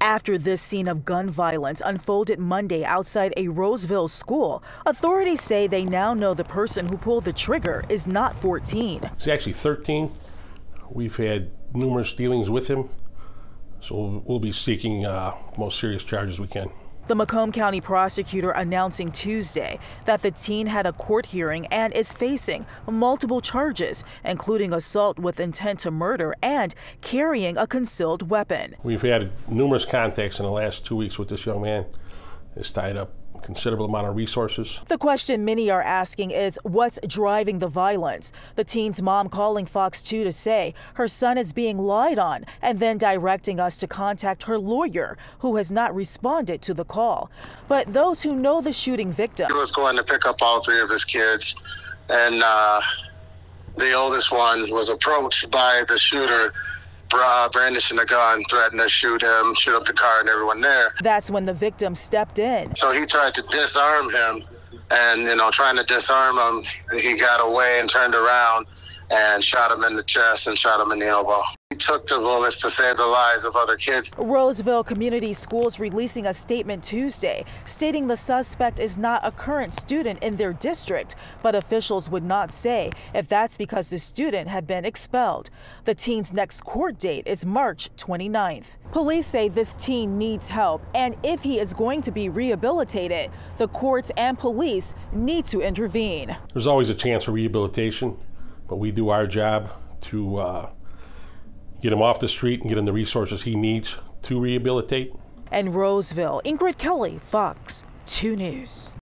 After this scene of gun violence unfolded Monday outside a Roseville school, authorities say they now know the person who pulled the trigger is not 14. He's actually 13. We've had numerous dealings with him, so we'll be seeking uh, most serious charges we can. The Macomb County prosecutor announcing Tuesday that the teen had a court hearing and is facing multiple charges, including assault with intent to murder and carrying a concealed weapon. We've had numerous contacts in the last two weeks with this young man. It's tied up considerable amount of resources. The question many are asking is what's driving the violence? The teen's mom calling Fox 2 to say her son is being lied on and then directing us to contact her lawyer, who has not responded to the call. But those who know the shooting victim. He was going to pick up all three of his kids, and uh, the oldest one was approached by the shooter Uh, brandishing a gun, threatened to shoot him, shoot up the car and everyone there. That's when the victim stepped in. So he tried to disarm him, and you know, trying to disarm him, he got away and turned around and shot him in the chest and shot him in the elbow. He took the bullets to save the lives of other kids. Roseville Community Schools releasing a statement Tuesday stating the suspect is not a current student in their district, but officials would not say if that's because the student had been expelled. The teen's next court date is March 29th. Police say this teen needs help, and if he is going to be rehabilitated, the courts and police need to intervene. There's always a chance for rehabilitation, but we do our job to uh, get him off the street and get him the resources he needs to rehabilitate. And Roseville, Ingrid Kelly, Fox 2 News.